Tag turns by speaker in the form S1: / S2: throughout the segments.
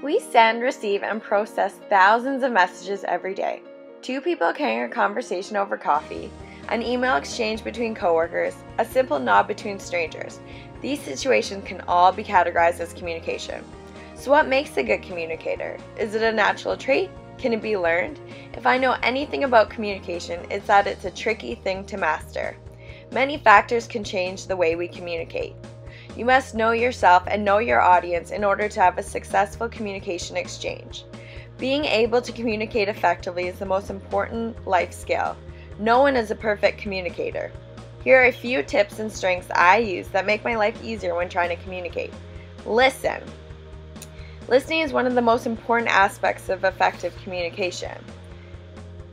S1: We send, receive, and process thousands of messages every day. Two people carrying a conversation over coffee, an email exchange between coworkers, a simple nod between strangers. These situations can all be categorized as communication. So, what makes a good communicator? Is it a natural trait? Can it be learned? If I know anything about communication, it's that it's a tricky thing to master. Many factors can change the way we communicate. You must know yourself and know your audience in order to have a successful communication exchange. Being able to communicate effectively is the most important life skill. No one is a perfect communicator. Here are a few tips and strengths I use that make my life easier when trying to communicate. Listen. Listening is one of the most important aspects of effective communication.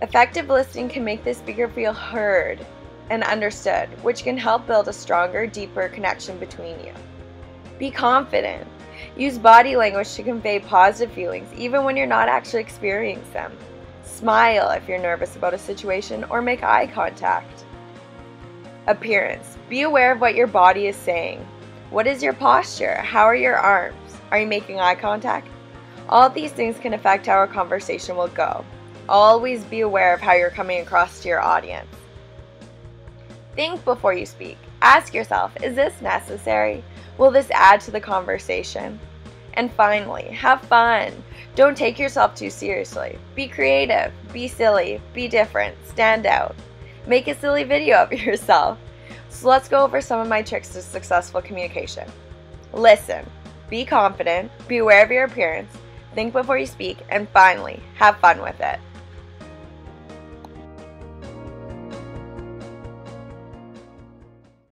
S1: Effective listening can make the speaker feel heard and understood, which can help build a stronger, deeper connection between you. Be confident. Use body language to convey positive feelings, even when you're not actually experiencing them. Smile if you're nervous about a situation or make eye contact. Appearance. Be aware of what your body is saying. What is your posture? How are your arms? Are you making eye contact? All these things can affect how a conversation will go. Always be aware of how you're coming across to your audience. Think before you speak. Ask yourself, is this necessary? Will this add to the conversation? And finally, have fun. Don't take yourself too seriously. Be creative, be silly, be different, stand out. Make a silly video of yourself. So let's go over some of my tricks to successful communication. Listen, be confident, be aware of your appearance, think before you speak, and finally, have fun with it.